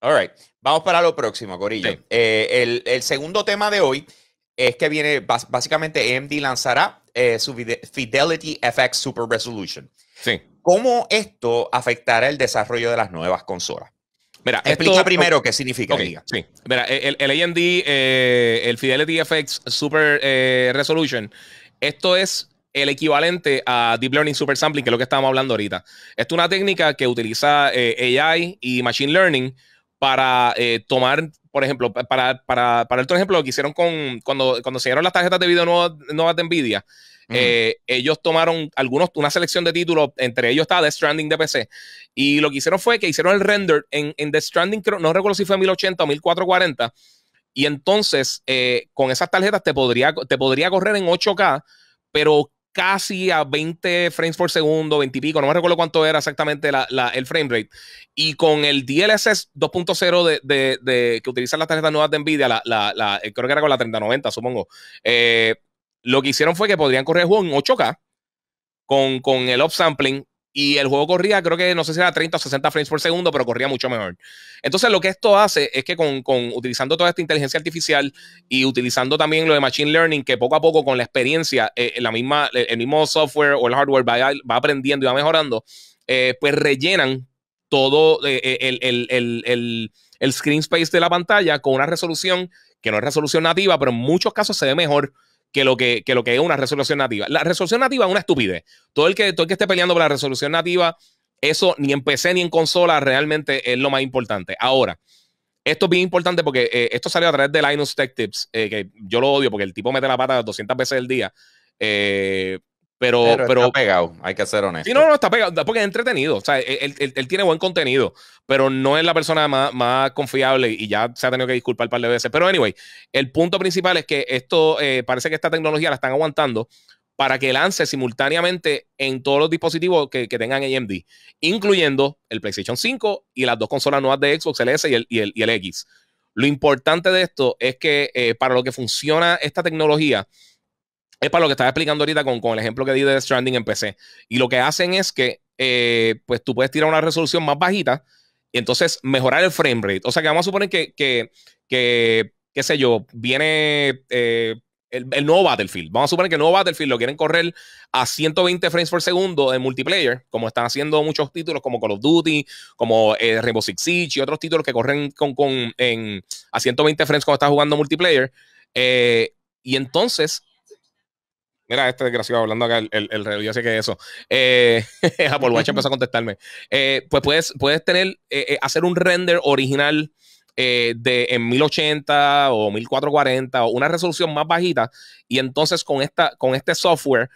All right. Vamos para lo próximo, Corillo. Sí. Eh, el, el segundo tema de hoy es que viene, básicamente AMD lanzará eh, su Fidelity FX Super Resolution. Sí. ¿Cómo esto afectará el desarrollo de las nuevas consolas? Mira, Explica esto- primero qué significa. Sí. Mira, el, el AMD, eh, el Fidelity FX Super Resolution, esto es el equivalente a Deep Learning Super Sampling, que es lo que estábamos hablando ahorita. Esto es una técnica que utiliza eh, AI y Machine Learning para eh, tomar, por ejemplo, pa- para, para, para otro ejemplo, lo que hicieron con cuando, cuando se dieron las tarjetas de video nuevas, nuevas de Nvidia. Eh, ellos tomaron algunos, una selección de títulos, entre ellos estaba Death Stranding de PC, y lo que hicieron fue que hicieron el render en, en Death Stranding, no recuerdo si fue 1080 o 1440, y entonces eh, con esas tarjetas te podría, te podría correr en 8K, pero casi a 20 frames por segundo, 20 y pico, no me recuerdo cuánto era exactamente la- el frame rate. Y con el DLSS 2.0 de, de- de- que utilizan las tarjetas nuevas de Nvidia, la- eh, creo que era con la 3090, supongo, eh, lo que hicieron fue que podrían correr el juego en 8K con, con el upsampling y el juego corría, creo que no sé si era 30 o 60 frames por segundo, pero corría mucho mejor. Entonces, lo que esto hace es que con, con- utilizando toda esta inteligencia artificial y utilizando también lo de Machine Learning, que poco a poco con la experiencia, eh, la misma, el mismo software o el hardware va, va aprendiendo y va mejorando, eh, pues rellenan todo eh, el, el- el- el- el screen space de la pantalla con una resolución que no es resolución nativa, pero en muchos casos se ve mejor que lo que, que lo que es una resolución nativa. La resolución nativa es una estupidez. Todo el que, todo el que esté peleando por la resolución nativa, eso ni en PC ni en consola realmente es lo más importante. Ahora, esto es bien importante porque eh, esto salió a través de Linus Tech Tips, eh, que yo lo odio porque el tipo mete la pata 200 veces al día. Eh, pero, Pero, pero, está pegado, hay que ser honesto. Sí, no, no, está pegado, porque es entretenido. O sea, él, él- él tiene buen contenido, pero no es la persona más, más confiable y ya se ha tenido que disculpar un par de veces. Pero, anyway, el punto principal es que esto, eh, parece que esta tecnología la están aguantando para que lance simultáneamente en todos los dispositivos que, que tengan AMD, incluyendo el PlayStation 5 y las dos consolas nuevas de Xbox, el S y el, y el, y el X. Lo importante de esto es que eh, para lo que funciona esta tecnología, es para lo que estaba explicando ahorita con, con el ejemplo que di de Stranding en PC. Y lo que hacen es que, eh, pues tú puedes tirar una resolución más bajita y entonces mejorar el frame rate. O sea que vamos a suponer que, que, que qué sé yo, viene eh, el, el nuevo Battlefield. Vamos a suponer que el nuevo Battlefield lo quieren correr a 120 frames por segundo en multiplayer, como están haciendo muchos títulos como Call of Duty, como eh, Rainbow Six Siege y otros títulos que corren con, con, en, a 120 frames cuando estás jugando multiplayer. Y entonces Mira, este desgraciado hablando acá, el, el, el reloj, yo sé que es eso. Eh, Apple Watch empezó a contestarme. Eh, pues puedes, puedes tener, eh, eh, hacer un render original de en 1080 o 1440 o una resolución más bajita y entonces con, esta, con este software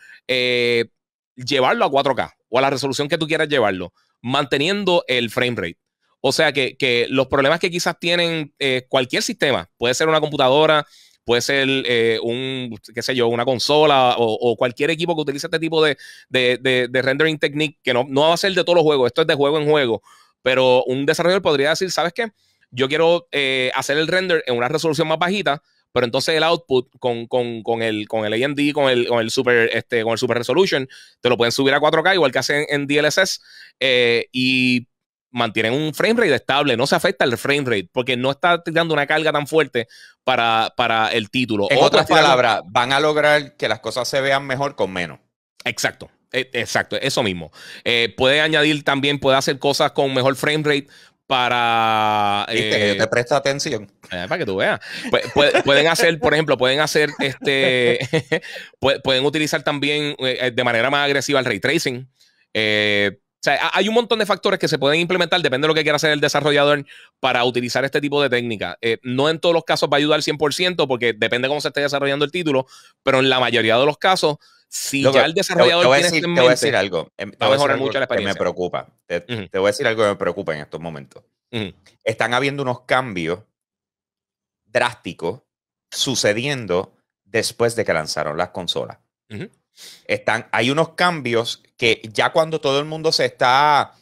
llevarlo a 4K o a la resolución que tú quieras llevarlo, manteniendo el frame rate. O sea que, que los problemas que quizás tienen cualquier sistema, puede ser una computadora, puede ser eh, un, qué sé yo, una consola o, cualquier equipo que utilice este tipo de, de, de, de rendering technique, que no, no, va a ser de todos los juegos, esto es de juego en juego, pero un desarrollador podría decir, ¿sabes qué? Yo quiero eh, hacer el render en una resolución más bajita, pero entonces el output con, con, con el, con el AMD, con el, con, el super, este, con el Super Resolution, te lo pueden subir a 4K, igual que hacen en DLSS, eh, y mantienen un frame rate estable, no se afecta el frame rate, porque no está tirando una carga tan fuerte para, para el título. En otras palabras, van a lograr que las cosas se vean mejor con menos. Exacto. Exacto, eso mismo. Eh, puede añadir también, puede hacer cosas con mejor frame rate para. ¿Viste? Eh, te presta atención. Eh, para que tú veas. Pu pueden hacer, por ejemplo, pueden hacer este. pueden utilizar también eh, de manera más agresiva el ray tracing. Eh, o sea, hay un montón de factores que se pueden implementar, depende de lo que quiera hacer el desarrollador para utilizar este tipo de técnica. Eh, no en todos los casos va a ayudar 100% porque depende de cómo se esté desarrollando el título, pero en la mayoría de los casos, si Loco, ya el desarrollador te, voy a tiene decir, esto en te voy a decir algo. Te va a mejorar mucho la que experiencia. me preocupa. Te, Uh -huh. te, voy a decir algo que me preocupa en estos momentos. Uh -huh. Están habiendo unos cambios drásticos sucediendo después de que lanzaron las consolas. Uh -huh. Están, hay unos cambios que ya cuando todo el mundo se está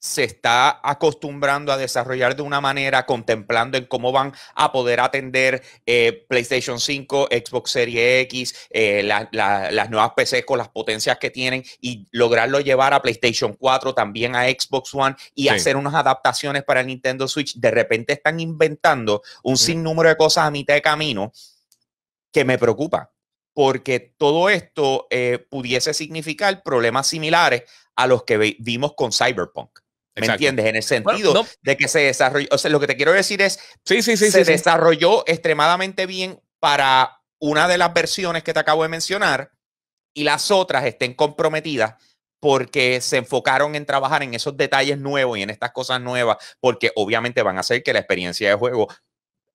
se está acostumbrando a desarrollar de una manera, contemplando en cómo van a poder atender eh, PlayStation 5, Xbox Series X, eh, las nuevas PCs con las potencias que tienen y lograrlo llevar a PlayStation 4, también a Xbox One y hacer unas adaptaciones para el Nintendo Switch. De repente están inventando un sinnúmero de cosas a mitad de camino que me preocupa porque todo esto eh, pudiese significar problemas similares a los que vimos con Cyberpunk. ¿Me entiendes? En el sentido de que se desarrolló, o sea, lo que te quiero decir es, sí, sí, sí, se desarrolló extremadamente bien para una de las versiones que te acabo de mencionar y las otras estén comprometidas porque se enfocaron en trabajar en esos detalles nuevos y en estas cosas nuevas, porque obviamente van a hacer que la experiencia de juego,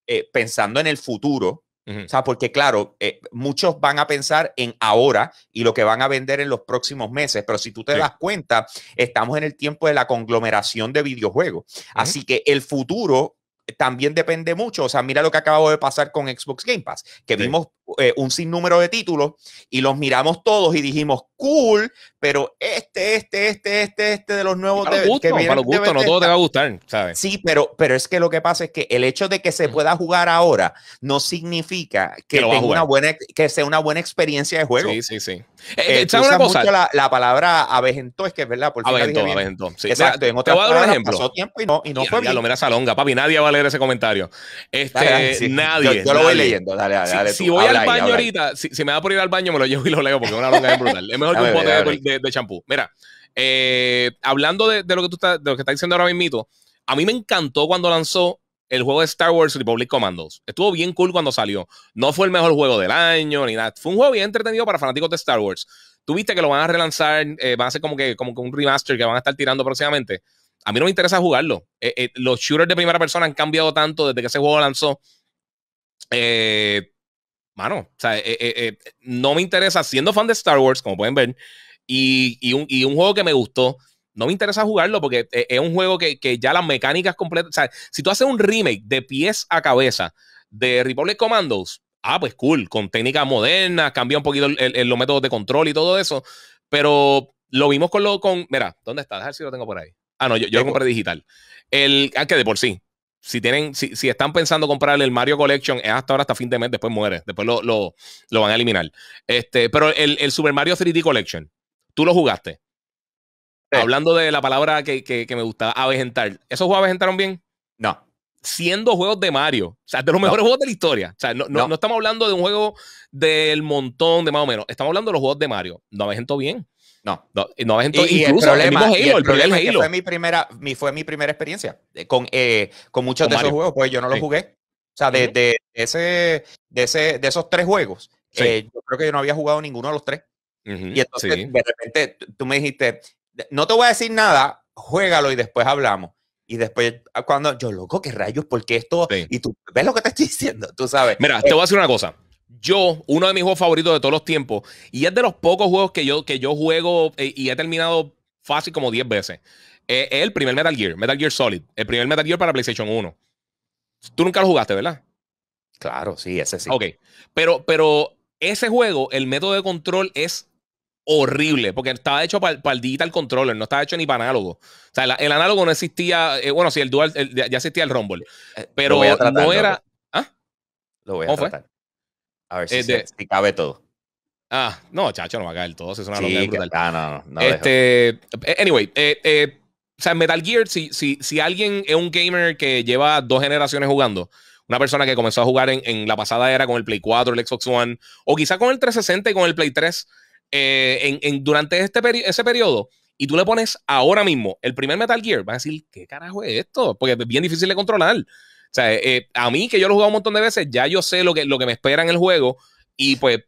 eh, pensando en el futuro, o sea, porque claro, eh, muchos van a pensar en ahora y lo que van a vender en los próximos meses, pero si tú te das cuenta, estamos en el tiempo de la conglomeración de videojuegos. Así que el futuro también depende mucho. O sea, mira lo que acabó de pasar con Xbox Game Pass, que vimos eh, un sinnúmero de títulos y los miramos todos y dijimos, cool, pero este, este, este, este, este de los nuevos... Para gusto, para gusto, no todo te va a gustar, ¿sabes? Sí, pero, pero es que lo que pasa es que el hecho de que se pueda jugar ahora no significa que, tenga una buena, que sea una buena experiencia de juego. Sí, sí, sí. Eh, eh, una cosa? Mucho la, la, palabra avejentó, es que es verdad. Por avejentó, avejentó. Sí. Exacto. En te voy a dar un ejemplo. Pasó tiempo y no, y no fue ya, lo mira Salonga, papi. Nadie va a leer ese comentario. Este, Nadie. Yo, lo voy leyendo. Dale, dale. Si, voy al baño ahorita, si, me da por ir al baño, me lo llevo y lo leo porque es una longa brutal. Es mejor que un pote de champú. Mira, eh, hablando de, lo que tú estás, de lo que estás diciendo ahora mismo, a mí me encantó cuando lanzó el juego de Star Wars Republic Commandos. Estuvo bien cool cuando salió. No fue el mejor juego del año ni nada. Fue un juego bien entretenido para fanáticos de Star Wars. Tuviste que lo van a relanzar, eh, van a ser como que, como que un remaster que van a estar tirando próximamente. A mí no me interesa jugarlo. Eh, los shooters de primera persona han cambiado tanto desde que ese juego lanzó. Mano, o sea, no me interesa, siendo fan de Star Wars, como pueden ver, y, un, juego que me gustó, no me interesa jugarlo porque es un juego que, ya las mecánicas completas, o sea, si tú haces un remake de pies a cabeza de Republic Commandos, ah, pues cool, con técnicas modernas, cambia un poquito los métodos de control y todo eso, pero lo vimos con lo, con, mira, ¿dónde está? A ver si lo tengo por ahí. Ah, no, yo, yo lo compré digital. El, ah, que de por sí, si tienen, si, si, están pensando comprar el Mario Collection, es hasta ahora hasta fin de mes, después muere, después lo, lo, lo van a eliminar. Este, pero el, el, Super Mario 3D Collection, tú lo jugaste. Hablando de la palabra que, que, que me gusta, avejentar. ¿Esos juegos avejentaron bien? No. Siendo juegos de Mario, o sea, de los mejores juegos de la historia. O sea, no, no, no. estamos hablando de un juego del montón de más o menos. Estamos hablando de los juegos de Mario. No avejentó bien. No, no, no incluso el problema, el, problema fue mi primera, mi, fue mi primera experiencia con, eh, con muchos de esos juegos, pues yo no los jugué. O sea, de, de, ese, de, ese, de esos tres juegos, eh, yo creo que yo no había jugado ninguno de los tres. Y entonces, de repente, tú me dijiste, no te voy a decir nada, juégalo y después hablamos. Y después, ah, cuando yo, loco, qué rayos, porque esto, y tú ves lo que te estoy diciendo, tú sabes. Mira, te voy a decir una cosa yo, uno de mis juegos favoritos de todos los tiempos, y es de los pocos juegos que yo, que yo juego eh, y he terminado fácil como 10 veces. es el primer Metal Gear, Metal Gear Solid, el primer Metal Gear para PlayStation 1. Tú nunca lo jugaste, ¿verdad? Claro, sí, ese sí. Ok, pero, pero ese juego, el método de control es horrible, porque estaba hecho para, el digital controller, no estaba hecho ni para análogo. O sea, el, análogo no existía, eh, bueno, sí, el dual, ya existía el Rumble, eh, pero no era... ¿Ah? Lo voy a tratar. A ver si, cabe todo. Ah, no, chacho, no va a caer todo. Es una sí, brutal. Ah, no, no, este, eh, anyway, eh, eh, o sea, Metal Gear, si, si, si alguien es un gamer que lleva dos generaciones jugando, una persona que comenzó a jugar en, la pasada era con el Play 4, el Xbox One, o quizá con el 360 y con el Play 3, en, en, durante este ese periodo, y tú le pones ahora mismo el primer Metal Gear, va a decir, ¿qué carajo es esto? Porque es bien difícil de controlar. O sea, eh, a mí que yo lo he jugado un montón de veces, ya yo sé lo que, lo que me espera en el juego y pues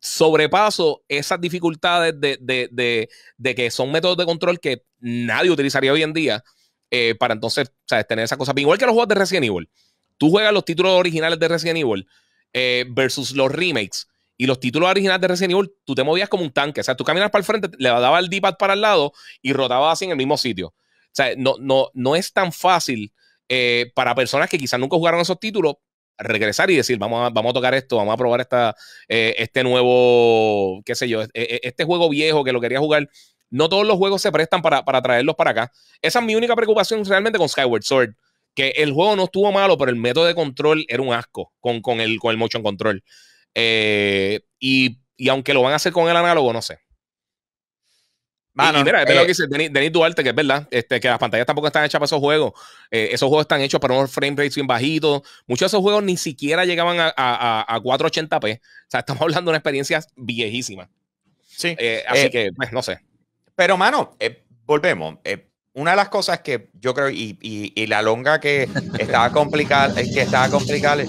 sobrepaso esas dificultades de, que son métodos de control que nadie utilizaría hoy en día eh, para entonces tener esa cosa. Igual que los juegos de Resident Evil. Tú juegas los títulos originales de Resident Evil eh, versus los remakes. Y los títulos originales de Resident Evil, tú te movías como un tanque. O sea, tú caminas para el frente, le dabas el D-pad para el lado y rotabas así en el mismo sitio. O sea, no, no, no es tan fácil eh, para personas que quizás nunca jugaron esos títulos, regresar y decir, vamos a, vamos a tocar esto, vamos a probar esta, eh, este nuevo, qué sé yo, e, e, este juego viejo que lo quería jugar, no todos los juegos se prestan para, para traerlos para acá. Esa es mi única preocupación realmente con Skyward Sword. Que el juego no estuvo malo, pero el método de control era un asco con, con, el, con el motion control. Eh, y, y aunque lo van a hacer con el análogo, no sé. y, mira, es lo que dice Denis, Duarte, que es verdad, este, que las pantallas tampoco están hechas para esos juegos. Eh, esos juegos están hechos para unos frame rates bien bajitos. Muchos de esos juegos ni siquiera llegaban a, a, a 480p. O sea, estamos hablando de una experiencia viejísima. Sí. Eh, así que, pues, no sé. Pero, mano, volvemos. una de las cosas que yo creo, y, y, y la longa que estaba complicada, es que estaba complicada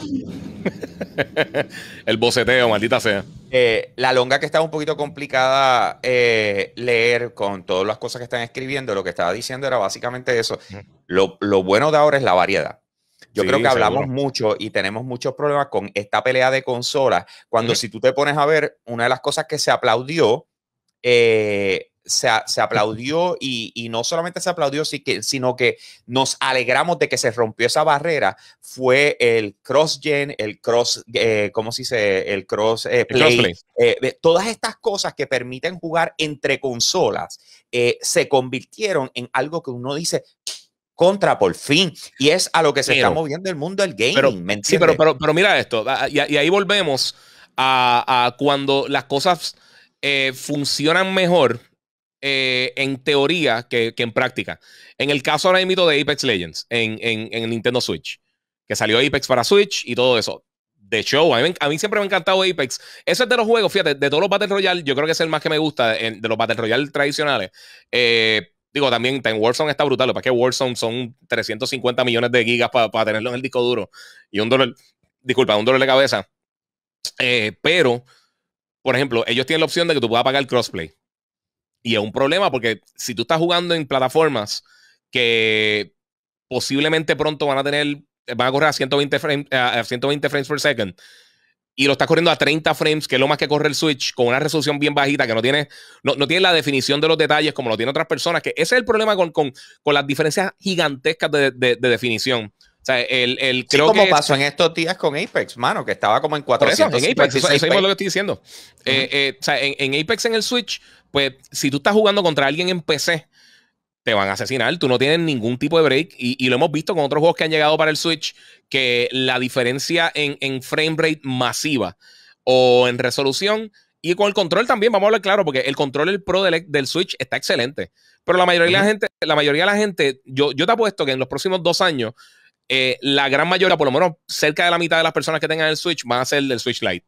el boceteo, maldita sea. Eh, la longa que estaba un poquito complicada eh, leer con todas las cosas que están escribiendo, lo que estaba diciendo era básicamente eso. Lo, bueno de ahora es la variedad. Yo creo que hablamos mucho y tenemos muchos problemas con esta pelea de consolas, cuando si tú te pones a ver, una de las cosas que se aplaudió eh, se, aplaudió y, no solamente se aplaudió, sino que nos alegramos de que se rompió esa barrera, fue el cross-gen, el cross, eh, ¿cómo se dice? El cross eh. Eh, todas estas cosas que permiten jugar entre consolas se convirtieron en algo que uno dice, contra por fin. Y es a lo que se está moviendo el mundo del gaming. sí, pero, pero, mira esto, y, ahí volvemos a, cuando las cosas funcionan mejor eh, en teoría que, en práctica. En el caso ahora mismo de Apex Legends, en, en, Nintendo Switch, que salió Apex para Switch y todo eso. De show, a mí, siempre me ha encantado Apex. Eso es de los juegos, fíjate, de todos los Battle Royale, yo creo que es el más que me gusta de los Battle Royale tradicionales. Eh, digo, también en Warzone está brutal, lo que es que Warzone son 350 millones de gigas para tenerlo en el disco duro y un dolor, disculpa, un dolor de cabeza. Eh, pero, por ejemplo, ellos tienen la opción de que tú puedas pagar el crossplay. Y es un problema porque si tú estás jugando en plataformas que posiblemente pronto van a tener, van a correr a 120 frames, a 120 frames per second y lo estás corriendo a 30 frames, que es lo más que corre el Switch, con una resolución bien bajita, que no tiene, no, tiene la definición de los detalles como lo tienen otras personas, que ese es el problema con, con, con las diferencias gigantescas de, de, definición. O sea, el, el creo como pasó en estos días con Apex, mano, que estaba como en 400. Eso, en Apex, eso, es lo que estoy diciendo. Eh, eh, o sea, en, en, Apex en el Switch, pues si tú estás jugando contra alguien en PC, te van a asesinar. Tú no tienes ningún tipo de break. Y, lo hemos visto con otros juegos que han llegado para el Switch, que la diferencia en, frame rate masiva o en resolución y con el control también, vamos a hablar claro, porque el control el Pro del, del Switch está excelente. Pero la mayoría de la gente, la mayoría de la gente, yo, yo te apuesto que en los próximos dos años, eh, la gran mayoría, por lo menos cerca de la mitad de las personas que tengan el Switch, van a ser del Switch Lite.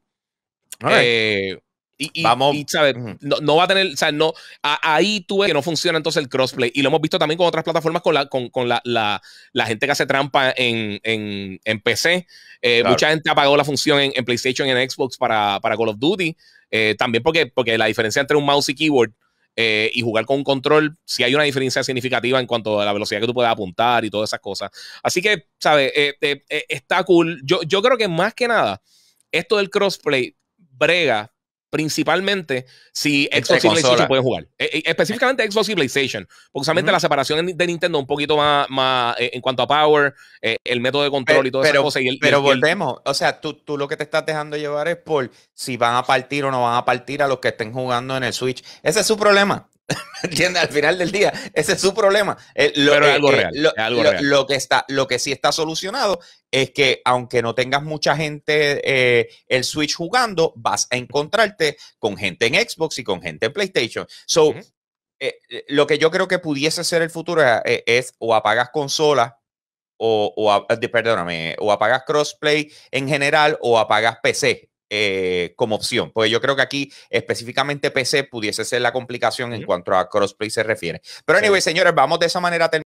Eh, y, Vamos. ¿sabes? no, va a tener, o sea, no, ahí tú ves que no funciona entonces el crossplay. Y lo hemos visto también con otras plataformas, con la, con, con la, la, la, gente que hace trampa en, en, en PC. Eh, mucha gente apagó la función en, en, PlayStation y en Xbox para, para Call of Duty. Eh, también porque, porque la diferencia entre un mouse y keyboard eh, y jugar con un control, sí hay una diferencia significativa en cuanto a la velocidad que tú puedes apuntar y todas esas cosas. Así que, ¿sabes? está cool. Yo, yo creo que más que nada, esto del crossplay brega principalmente si Xbox y PlayStation pueden jugar. Eh, eh, específicamente Xbox y PlayStation. Porque usualmente la separación de Nintendo un poquito más, más eh, en cuanto a power, el método de control y todo eso. pero volvemos. o sea, tú, tú lo que te estás dejando llevar es por si van a partir o no van a partir a los que estén jugando en el Switch. Ese es su problema. ¿Entiendes? Al final del día, ese es su problema. lo, Pero es algo real. Lo, que está, lo que sí está solucionado es que aunque no tengas mucha gente eh, el Switch jugando, vas a encontrarte con gente en Xbox y con gente en PlayStation. So, eh, eh, lo que yo creo que pudiese ser el futuro es, o apagas consola o, o, perdóname, o apagas crossplay en general o apagas PC. Eh, como opción. Porque yo creo que aquí específicamente PC pudiese ser la complicación en cuanto a crossplay se refiere. Pero anyway, señores, vamos de esa manera a